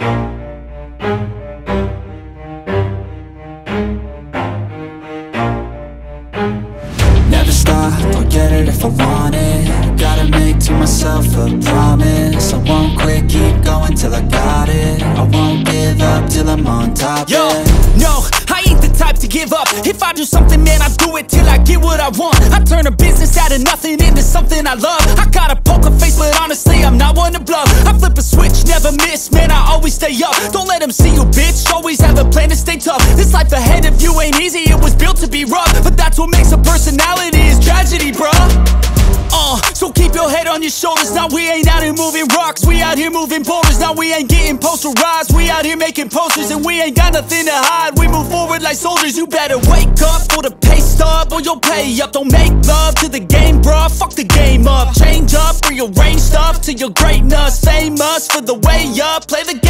Never stop, I'll get it if I want it. Gotta make to myself a promise. I won't quit, keep going till I got it. I won't give up till I'm on top, Yo, no, I ain't the type to give up. If I do something, man, I do it till I get what I want. I turn a business out of nothing into something I love. I got a poker face, but honestly, I'm not one to bluff. I flip a switch, never miss, man always stay up Don't let them see you, bitch, always have a plan to stay tough This life ahead of you ain't easy, it was built to be rough But that's what makes a personality, is tragedy, bruh uh, so keep your head on your shoulders. Now we ain't out here moving rocks. We out here moving boulders. Now we ain't getting posterized. We out here making posters and we ain't got nothing to hide. We move forward like soldiers. You better wake up for the pay stub or you'll pay up. Don't make love to the game, bruh. Fuck the game up. Change up, rearrange stuff to your greatness. Famous for the way up. Play the game,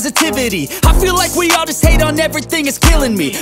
positivity? I feel like we all just hate on everything It's killing me